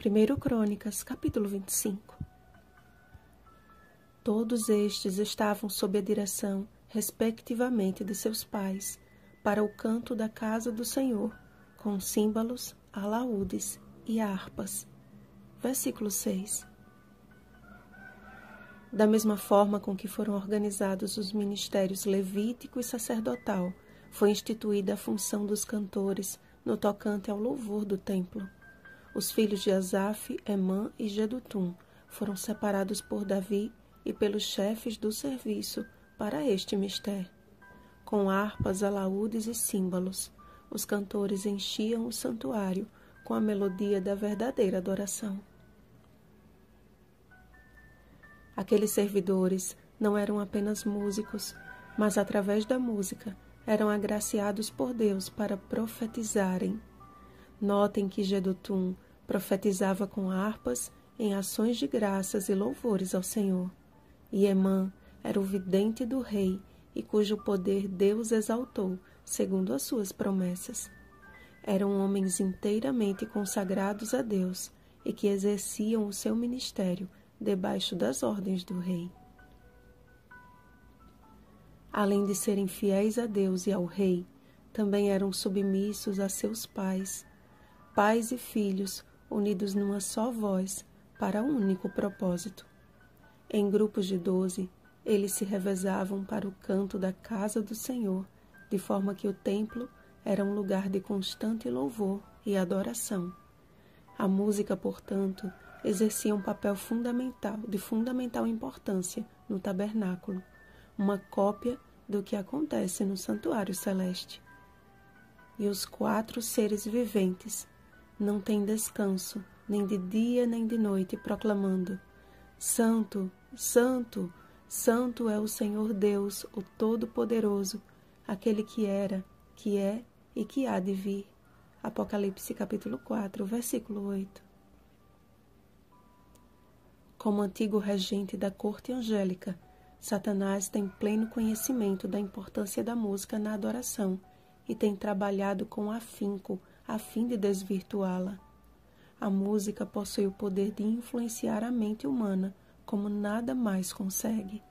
1 Crônicas, capítulo 25 Todos estes estavam sob a direção, respectivamente, de seus pais, para o canto da casa do Senhor, com símbolos, alaúdes e harpas. Versículo 6 Da mesma forma com que foram organizados os ministérios levítico e sacerdotal, foi instituída a função dos cantores no tocante ao louvor do templo. Os filhos de Asaf, Emã e Gedutum foram separados por Davi e pelos chefes do serviço para este mistério. Com harpas, alaúdes e símbolos, os cantores enchiam o santuário com a melodia da verdadeira adoração. Aqueles servidores não eram apenas músicos, mas através da música eram agraciados por Deus para profetizarem Notem que Gedutum profetizava com harpas em ações de graças e louvores ao Senhor. E Emã era o vidente do rei e cujo poder Deus exaltou, segundo as suas promessas. Eram homens inteiramente consagrados a Deus e que exerciam o seu ministério debaixo das ordens do rei. Além de serem fiéis a Deus e ao rei, também eram submissos a seus pais pais e filhos unidos numa só voz para um único propósito. Em grupos de doze, eles se revezavam para o canto da casa do Senhor, de forma que o templo era um lugar de constante louvor e adoração. A música, portanto, exercia um papel fundamental, de fundamental importância no tabernáculo, uma cópia do que acontece no santuário celeste. E os quatro seres viventes não tem descanso, nem de dia nem de noite, proclamando: Santo, Santo, Santo é o Senhor Deus, o Todo-Poderoso, aquele que era, que é e que há de vir. Apocalipse capítulo 4, versículo 8. Como antigo regente da corte angélica, Satanás tem pleno conhecimento da importância da música na adoração e tem trabalhado com afinco a fim de desvirtuá-la. A música possui o poder de influenciar a mente humana como nada mais consegue.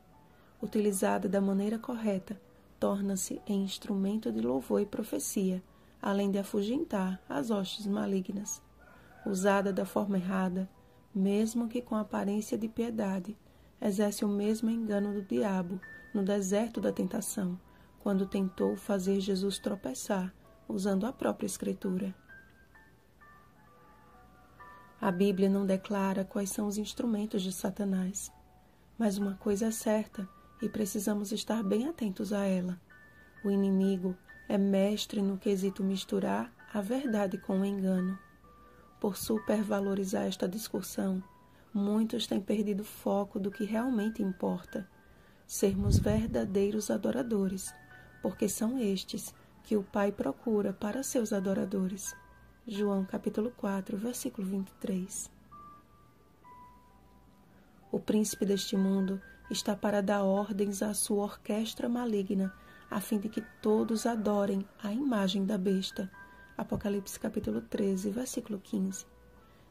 Utilizada da maneira correta, torna-se em instrumento de louvor e profecia, além de afugentar as hostes malignas. Usada da forma errada, mesmo que com aparência de piedade, exerce o mesmo engano do diabo no deserto da tentação, quando tentou fazer Jesus tropeçar usando a própria Escritura. A Bíblia não declara quais são os instrumentos de Satanás, mas uma coisa é certa e precisamos estar bem atentos a ela. O inimigo é mestre no quesito misturar a verdade com o engano. Por supervalorizar esta discussão, muitos têm perdido o foco do que realmente importa: sermos verdadeiros adoradores, porque são estes que o Pai procura para seus adoradores. João capítulo 4, versículo 23. O príncipe deste mundo está para dar ordens à sua orquestra maligna, a fim de que todos adorem a imagem da besta. Apocalipse capítulo 13, versículo 15.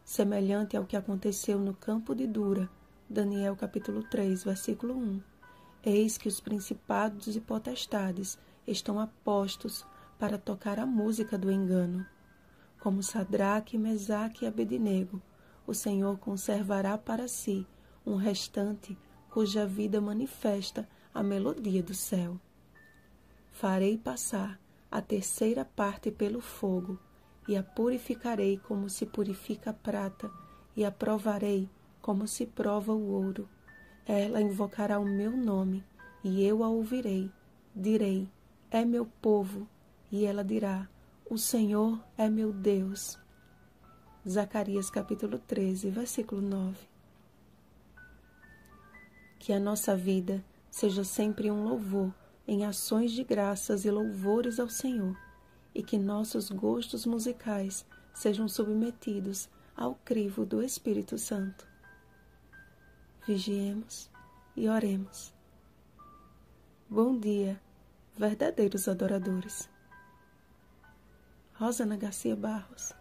Semelhante ao que aconteceu no campo de Dura, Daniel capítulo 3, versículo 1. Eis que os principados e potestades estão apostos para tocar a música do engano. Como Sadraque, Mesaque e Abednego, o Senhor conservará para si um restante cuja vida manifesta a melodia do céu. Farei passar a terceira parte pelo fogo, e a purificarei como se purifica a prata, e a provarei como se prova o ouro. Ela invocará o meu nome, e eu a ouvirei. Direi: é meu povo, e ela dirá: O Senhor é meu Deus. Zacarias capítulo 13, versículo 9. Que a nossa vida seja sempre um louvor em ações de graças e louvores ao Senhor, e que nossos gostos musicais sejam submetidos ao crivo do Espírito Santo. Vigiemos e oremos. Bom dia verdadeiros adoradores. Rosana Garcia Barros